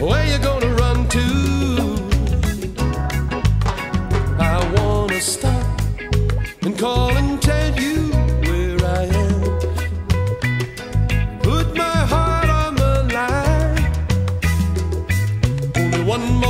Where you gonna run to? I wanna stop and call and tell you where I am. Put my heart on the line. Only one more.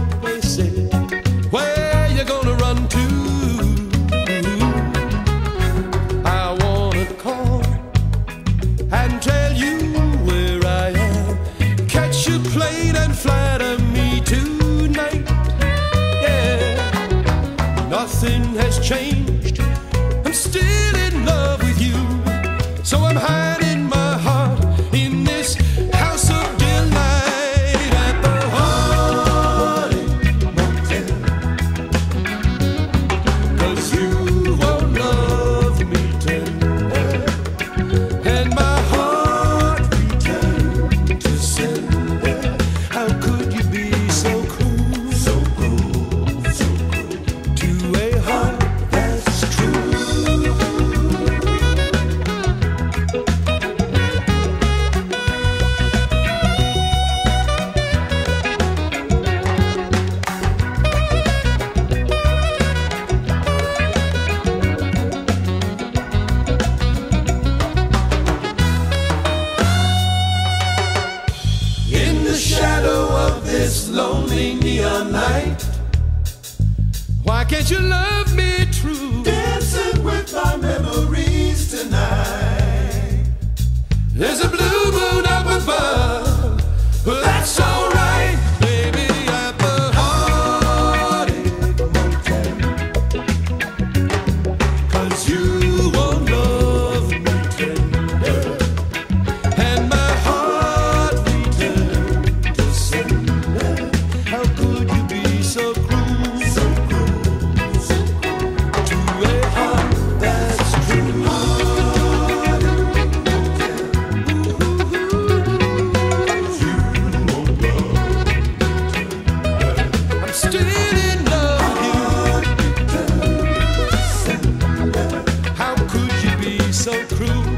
has. this lonely neon night? Why can't you love me true? Dancing with my memories tonight. There's a so cruel.